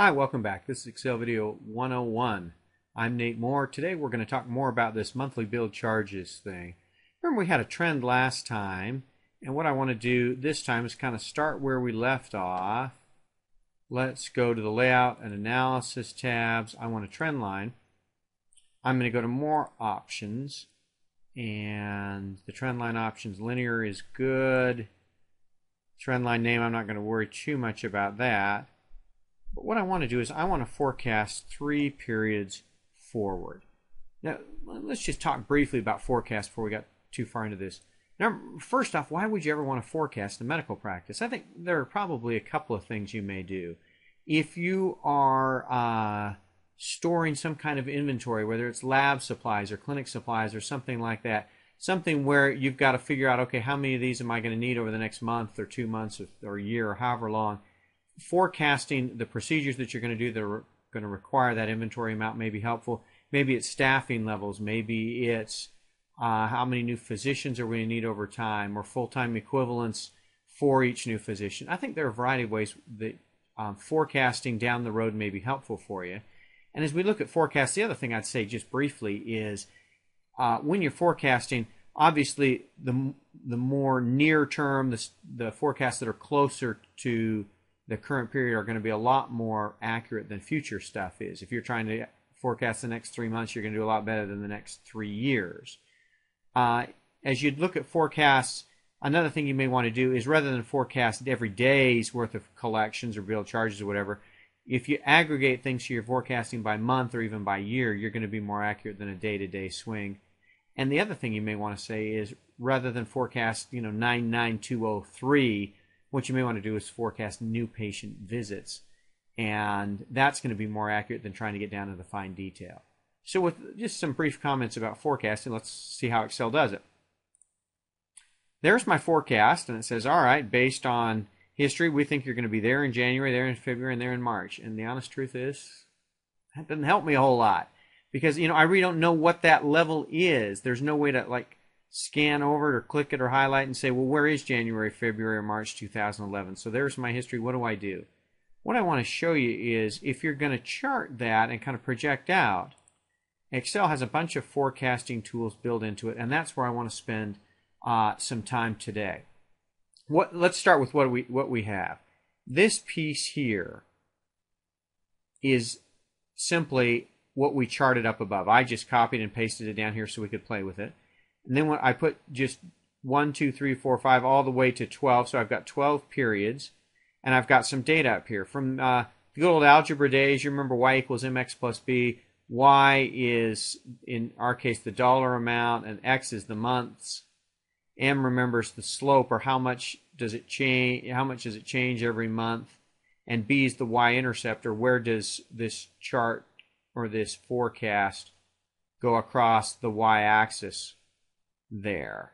Hi, welcome back. This is Excel Video 101. I'm Nate Moore. Today we're going to talk more about this monthly bill charges thing. Remember we had a trend last time, and what I want to do this time is kind of start where we left off. Let's go to the Layout and Analysis tabs. I want a trend line. I'm going to go to More Options, and the trend line options linear is good. Trend line name, I'm not going to worry too much about that. But what I want to do is I want to forecast three periods forward. Now, let's just talk briefly about forecast before we got too far into this. Now, first off, why would you ever want to forecast in medical practice? I think there are probably a couple of things you may do. If you are uh, storing some kind of inventory, whether it's lab supplies or clinic supplies or something like that, something where you've got to figure out, okay, how many of these am I going to need over the next month or two months or, or a year or however long, forecasting the procedures that you're going to do that are going to require that inventory amount may be helpful. Maybe it's staffing levels. Maybe it's uh, how many new physicians are we going to need over time or full-time equivalents for each new physician. I think there are a variety of ways that um, forecasting down the road may be helpful for you. And as we look at forecasts, the other thing I'd say just briefly is uh, when you're forecasting, obviously the the more near term, the, the forecasts that are closer to the current period are going to be a lot more accurate than future stuff is. If you're trying to forecast the next three months, you're going to do a lot better than the next three years. Uh, as you look at forecasts, another thing you may want to do is rather than forecast every day's worth of collections or bill charges or whatever, if you aggregate things so you're forecasting by month or even by year, you're going to be more accurate than a day to day swing. And the other thing you may want to say is rather than forecast, you know, 99203, what you may want to do is forecast new patient visits. And that's going to be more accurate than trying to get down to the fine detail. So, with just some brief comments about forecasting, let's see how Excel does it. There's my forecast, and it says, all right, based on history, we think you're going to be there in January, there in February, and there in March. And the honest truth is, that doesn't help me a whole lot because you know I really don't know what that level is. There's no way to like scan over it or click it or highlight and say, well, where is January, February, or March 2011? So there's my history. What do I do? What I want to show you is if you're going to chart that and kind of project out, Excel has a bunch of forecasting tools built into it, and that's where I want to spend uh, some time today. What? Let's start with what we what we have. This piece here is simply what we charted up above. I just copied and pasted it down here so we could play with it. And then when I put just 1, 2, 3, 4, 5, all the way to 12, so I've got 12 periods, and I've got some data up here. From uh, the good old algebra days, you remember y equals mx plus b. y is, in our case, the dollar amount, and x is the months. m remembers the slope, or how much does it change, how much does it change every month. And b is the y-intercept, or where does this chart or this forecast go across the y-axis there.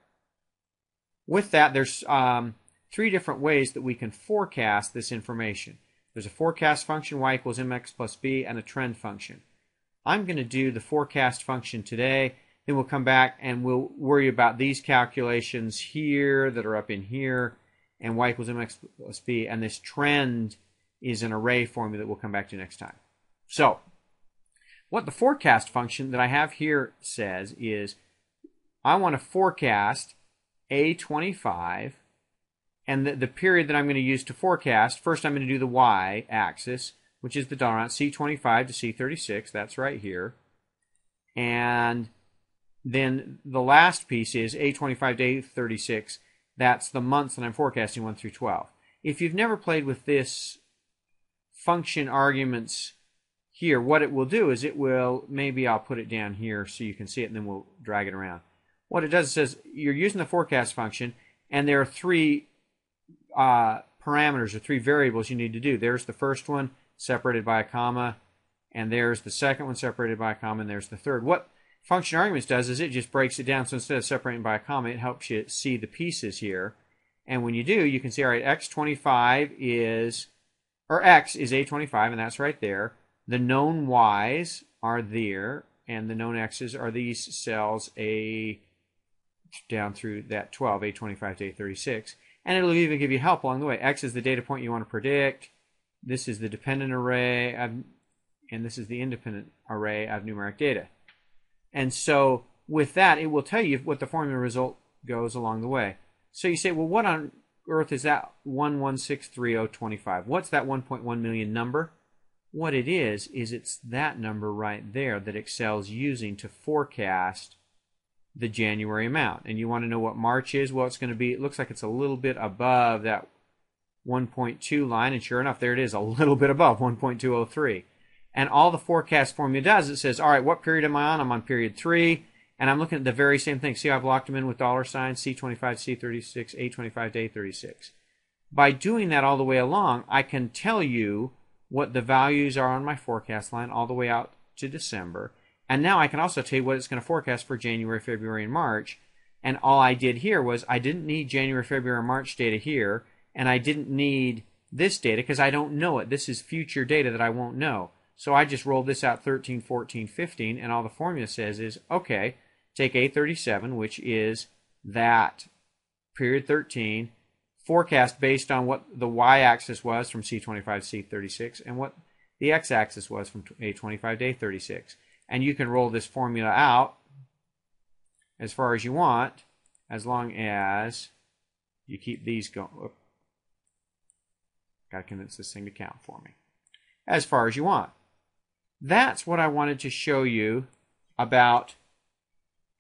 With that, there's um, three different ways that we can forecast this information. There's a forecast function, y equals mx plus b, and a trend function. I'm going to do the forecast function today. Then we'll come back and we'll worry about these calculations here that are up in here, and y equals mx plus b, and this trend is an array formula that we'll come back to next time. So, what the forecast function that I have here says is I want to forecast A25 and the, the period that I'm going to use to forecast, first I'm going to do the y axis, which is the dollar amount, C25 to C36, that's right here. And then the last piece is A25 to A36, that's the months that I'm forecasting 1 through 12. If you've never played with this function arguments here, what it will do is it will, maybe I'll put it down here so you can see it and then we'll drag it around what it does is says you're using the forecast function, and there are three uh, parameters or three variables you need to do. There's the first one separated by a comma, and there's the second one separated by a comma, and there's the third. What function arguments does is it just breaks it down. So instead of separating by a comma, it helps you see the pieces here. And when you do, you can see, all right, x25 is, or x is a25, and that's right there. The known y's are there, and the known x's are these cells a down through that 12, A25 to A36. And it'll even give you help along the way. X is the data point you want to predict. this is the dependent array of, and this is the independent array of numeric data. And so with that, it will tell you what the formula result goes along the way. So you say, well, what on earth is that 1163025? What's that 1.1 million number? What it is, is it's that number right there that Excel's using to forecast the January amount. And you want to know what March is? Well, it's going to be, it looks like it's a little bit above that 1.2 line, and sure enough, there it is, a little bit above 1.203. And all the forecast formula does, it says, all right, what period am I on? I'm on period three, and I'm looking at the very same thing. See, I've locked them in with dollar signs, C25, C36, A25 to A36. By doing that all the way along, I can tell you what the values are on my forecast line all the way out to December. And now I can also tell you what it's going to forecast for January, February, and March. And all I did here was I didn't need January, February, and March data here and I didn't need this data because I don't know it. This is future data that I won't know. So I just rolled this out 13, 14, 15, and all the formula says is, okay, take A37, which is that period 13, forecast based on what the y-axis was from C25 to C36 and what the x-axis was from A25 to A36. And you can roll this formula out as far as you want, as long as you keep these going. Oh, Got to convince this thing to count for me. As far as you want. That's what I wanted to show you about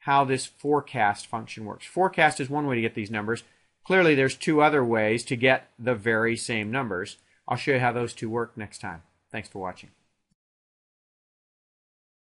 how this forecast function works. Forecast is one way to get these numbers. Clearly, there's two other ways to get the very same numbers. I'll show you how those two work next time. Thanks for watching.